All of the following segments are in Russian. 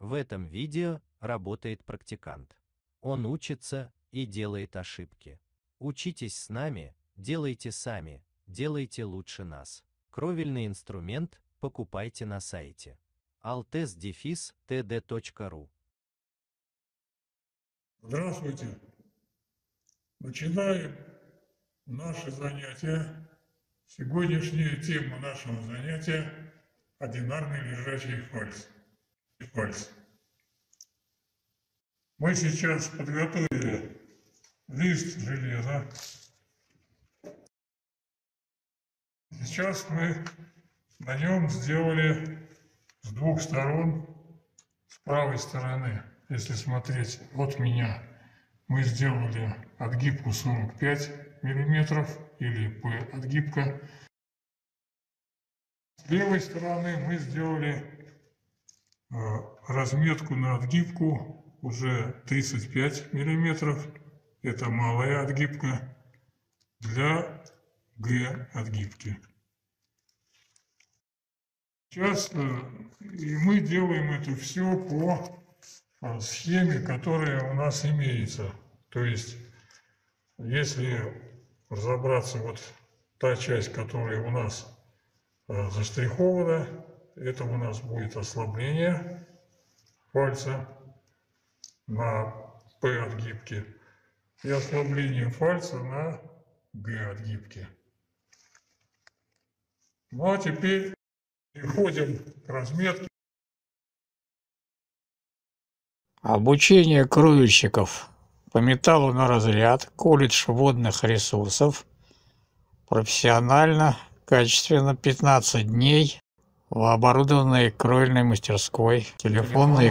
В этом видео работает практикант. Он учится и делает ошибки. Учитесь с нами, делайте сами, делайте лучше нас. Кровельный инструмент покупайте на сайте altes-td.ru Здравствуйте! Начинаем наше занятие. Сегодняшняя тема нашего занятия – одинарный лежачий фальс. Фальс. Мы сейчас подготовили лист железа. Сейчас мы на нем сделали с двух сторон, с правой стороны, если смотреть от меня, мы сделали отгибку 45 миллиметров или P отгибка. С левой стороны мы сделали разметку на отгибку уже 35 миллиметров. Это малая отгибка для Г отгибки. Сейчас э, и мы делаем это все по э, схеме, которая у нас имеется. То есть, если разобраться, вот та часть, которая у нас э, заштрихована, это у нас будет ослабление пальца на P отгибке и ослабление пальца на G отгибке. Ну а теперь Переходим к разметке. Обучение кровельщиков по металлу на разряд, колледж водных ресурсов, профессионально, качественно, 15 дней в оборудованной кровельной мастерской, телефон на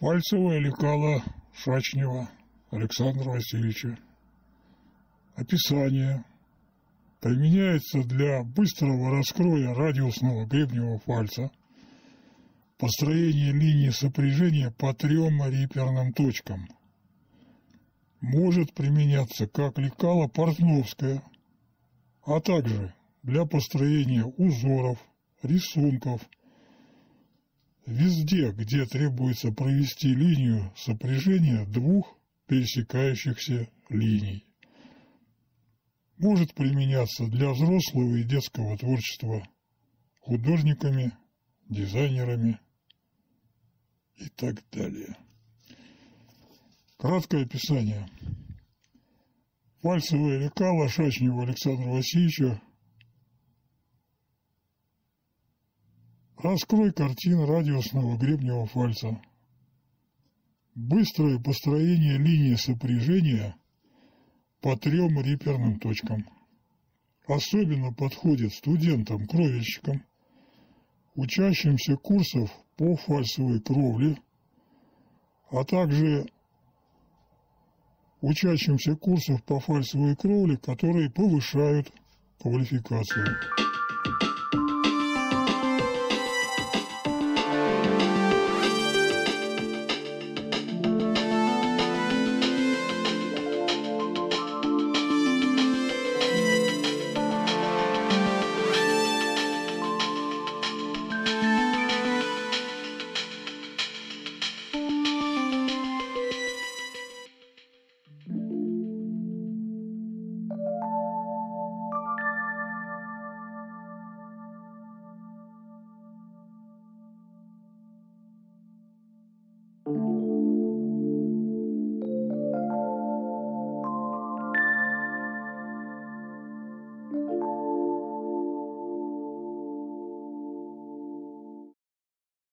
Пальцевое лекало Шачнева Александра Васильевича. Описание. Применяется для быстрого раскроя радиусного гребневого пальца, построения линии сопряжения по трем риперным точкам. Может применяться как лекало Портновское, а также для построения узоров, рисунков, везде, где требуется провести линию сопряжения двух пересекающихся линий. Может применяться для взрослого и детского творчества художниками, дизайнерами и так далее. Краткое описание. Пальцевая река Лошачнева Александра Васильевича Раскрой картин радиусного гребневого фальца. Быстрое построение линии сопряжения по трем риперным точкам. Особенно подходит студентам-кровельщикам, учащимся курсов по фальсовой кровле, а также учащимся курсов по фальсовой кровле, которые повышают квалификацию.